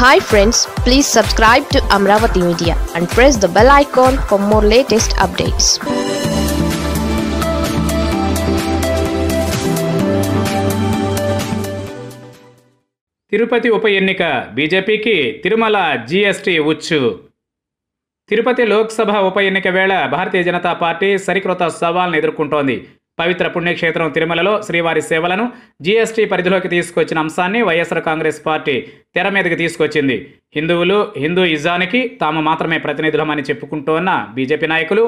Hi friends please subscribe to Amaravati media and press the bell icon for more latest updates Tirupati ఉప ఎన్నిక బీజేపీకి Tirumala GST ఉచ్చు. తిరుపతి లోక్సభ ఉప ఎన్నిక వేళ భారతీయ జనతా పార్టీ సరికృత సవాల్ను ఎదుర్కొంటోంది. పవిత్ర పుణ్యక్షేత్రం తిరుమలలో శ్రీవారి సేవలను జీఎస్టీ పరిధిలోకి తీసుకొచ్చిన అంశాన్ని వైఎస్ఆర్ కాంగ్రెస్ పార్టీ తెర మీదకి తీసుకొచ్చింది. హిందువులు హిందూ ఇజానికి తాము మాత్రమే ప్రతినిధులమని చెప్పుకుంటోన్న బీజేపీ నాయకులు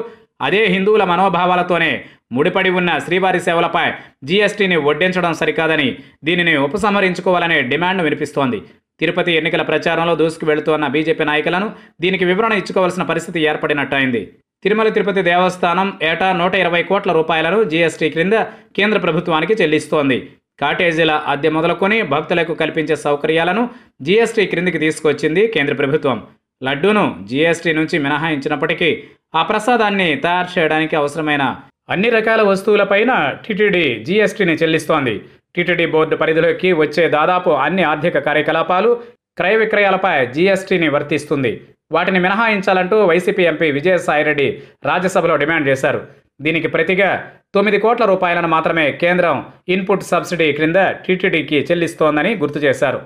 అదే హిందువుల మనోభావాలతోనే ముడిపడి ఉన్న శ్రీవారి సేవలపై జీఎస్టీని వడ్డించడం సరికాదని దీనిని ఉపసంహరించుకోవాలనే డిమాండ్ వినిపిస్తోంది. తిరుపతి ఎన్నికల ప్రచారంలో దూసుకు వెళుతోన్న బీజేపీ నాయకులను దీనికి వివరణ ఇచ్చుకోవాల్సిన పరిస్థితి ఏర్పడినట్టయింది. తిరుమల తిరుపతి దేవస్థానం ఏటా నూట ఇరవై కోట్ల రూపాయలను జీఎస్టీ క్రింద కేంద్ర ప్రభుత్వానికి చెల్లిస్తోంది. కాటేజీల అద్దె మొదలుకొని భక్తులకు కల్పించే సౌకర్యాలను జీఎస్టీ క్రిందికి తీసుకొచ్చింది కేంద్ర ప్రభుత్వం. లడ్డూను జీఎస్టీ నుంచి మినహాయించినప్పటికీ ఆ ప్రసాదాన్ని తయారు చేయడానికి అవసరమైన అన్ని రకాల వస్తువులపైన టీటీడీ జీఎస్టీని చెల్లిస్తోంది. టీటీడీ బోర్డు పరిధిలోకి వచ్చే దాదాపు అన్ని ఆర్థిక కార్యకలాపాలు క్రయ విక్రయాలపై జీఎస్టీని వర్తిస్తుంది. వాటిని మినహాయించాలంటూ వైసీపీ ఎంపీ విజయసాయిరెడ్డి రాజ్యసభలో డిమాండ్ చేశారు. దీనికి ప్రతిగా తొమ్మిది కోట్ల రూపాయలను మాత్రమే కేంద్రం ఇన్పుట్ సబ్సిడీ క్రింద టీటీడీకి చెల్లిస్తోందని గుర్తు చేశారు.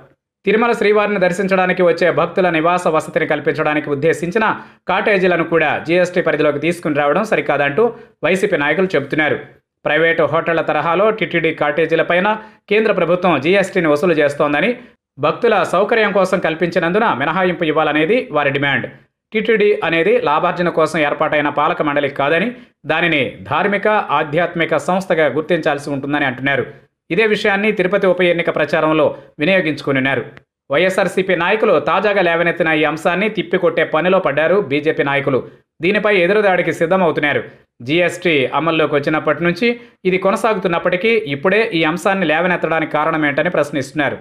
తిరుమల శ్రీవారిని దర్శించడానికి వచ్చే భక్తుల నివాస వసతిని కల్పించడానికి ఉద్దేశించిన కాటేజీలను కూడా జీఎస్టీ పరిధిలోకి తీసుకుని రావడం సరికాదంటూ వైసీపీ నాయకులు చెబుతున్నారు. ప్రైవేటు హోటళ్ళ తరహాలో టీటీడీ కాటేజీలపైన కేంద్ర ప్రభుత్వం జీఎస్టీని వసూలు చేస్తోందని భక్తుల సౌకర్యం కోసం కల్పించినందున మినహాయింపు ఇవ్వాలనేది వారి డిమాండ్. టిటిడి అనేది లాభార్జన కోసం ఏర్పాటైన పాలక మండలి కాదని దానిని ధార్మిక ఆధ్యాత్మిక సంస్థగా గుర్తించాల్సి ఉంటుందని అంటున్నారు. ఇదే విషయాన్ని తిరుపతి ఉప ఎన్నిక ప్రచారంలో వినియోగించుకున్నారు వైఎస్ఆర్సీపీ నాయకులు తాజాగా లేవనెత్తిన ఈ అంశాన్ని తిప్పికొట్టే పనిలో పడ్డారు బీజేపీ నాయకులు. దీనిపై ఎదురుదాడికి సిద్ధమవుతున్నారు. జీఎస్టీ అమల్లోకి వచ్చినప్పటి నుంచి ఇది కొనసాగుతున్నప్పటికీ ఇప్పుడే ఈ అంశాన్ని లేవనెత్తడానికి కారణమేంటని ప్రశ్నిస్తున్నారు.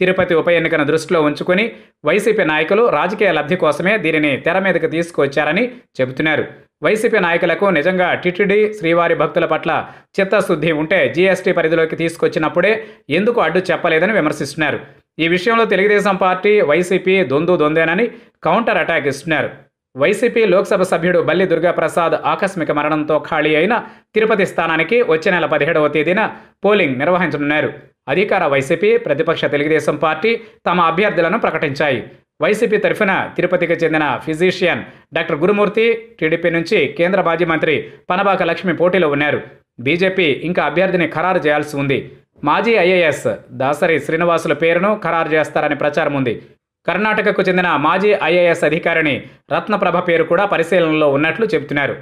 తిరుపతి ఉప ఎన్నికను దృష్టిలో ఉంచుకుని వైసీపీ నాయకులు రాజకీయ లబ్ధి కోసమే దీనిని తెర మీదకి తీసుకువచ్చారని చెబుతున్నారు. వైసీపీ నాయకులకు నిజంగా టిటిడి శ్రీవారి భక్తుల పట్ల చిత్తశుద్ధి ఉంటే జీఎస్టీ పరిధిలోకి తీసుకొచ్చినప్పుడే ఎందుకు అడ్డు చెప్పలేదని విమర్శిస్తున్నారు. ఈ విషయంలో తెలుగుదేశం పార్టీ వైసీపీ దొందు దొందేనని కౌంటర్ అటాక్ ఇస్తున్నారు. వైసీపీ లోక్సభ సభ్యుడు బల్లి దుర్గాప్రసాద్ ఆకస్మిక మరణంతో ఖాళీ అయిన తిరుపతి స్థానానికి వచ్చే నెల పదిహేడవ తేదీన పోలింగ్ నిర్వహించనున్నారు. అధికార వైసీపీ ప్రతిపక్ష తెలుగుదేశం పార్టీ తమ అభ్యర్థులను ప్రకటించాయి. వైసీపీ తరఫున తిరుపతికి చెందిన ఫిజిషియన్ డాక్టర్ గురుమూర్తి టీడీపీ నుంచి కేంద్ర మాజీ మంత్రి పనబాక లక్ష్మి పోటీలో ఉన్నారు. బీజేపీ ఇంకా అభ్యర్థిని ఖరారు చేయాల్సి ఉంది. మాజీ ఐఏఎస్ దాసరి శ్రీనివాసుల పేరును ఖరారు చేస్తారని ప్రచారం ఉంది. కర్ణాటకకు చెందిన మాజీ ఐఏఎస్ అధికారిని రత్నప్రభ పేరు కూడా పరిశీలనలో ఉన్నట్లు చెబుతున్నారు.